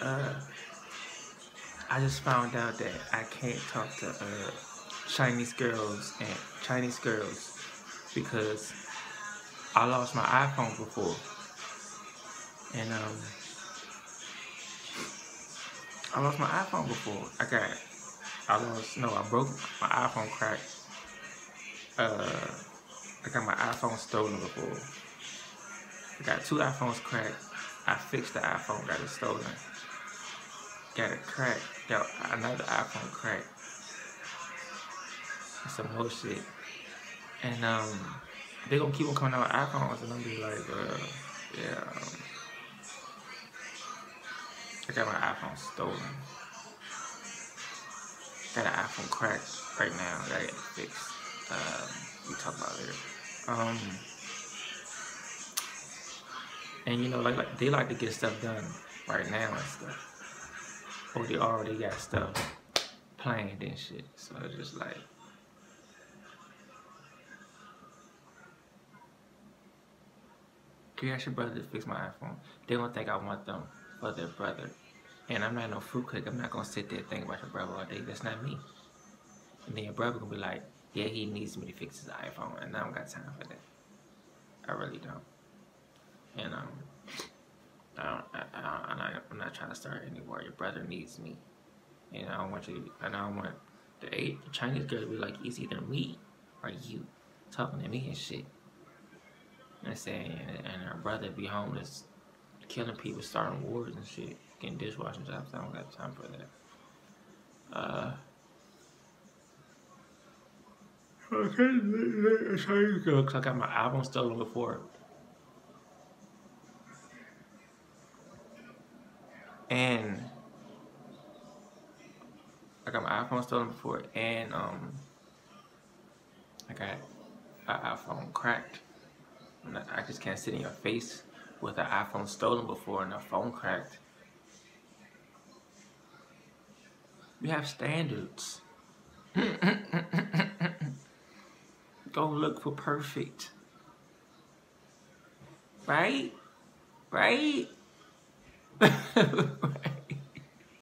Uh, I just found out that I can't talk to uh, Chinese girls and Chinese girls because I lost my iPhone before. And um I lost my iPhone before. I got I lost no, I broke my iPhone cracked. Uh I got my iPhone stolen before. I got two iPhones cracked. I fixed the iPhone, got it stolen. Got it cracked. Got another iPhone cracked. Some more shit. And um they gonna keep on coming out with iPhones and I'm be like, uh, yeah. I got my iPhone stolen. Got an iPhone cracked right now. Gotta get it fixed. Um, we talk about later. Um, and you know, like, like they like to get stuff done right now and stuff. They already got stuff planned and shit. So it's just like. Can you ask your brother to fix my iPhone? They don't think I want them for their brother. And I'm not no fruitcake. I'm not gonna sit there thinking about your brother all day. That's not me. And then your brother gonna be like, yeah, he needs me to fix his iPhone, and I don't got time for that. I really don't. And um, I don't, not, trying to start anymore. Your brother needs me, and I don't want you. And I don't want the, the Chinese girl to be like, it's either me or you talking to me and shit. And saying, and her brother be homeless, killing people, starting wars and shit, getting dishwashing jobs. I don't got time for that. Uh. I can't show you because I got my album stolen before. And I got my iPhone stolen before and um I got my iPhone cracked. I just can't sit in your face with an iPhone stolen before and a phone cracked. We have standards. Don't look for perfect. Right? Right? Right?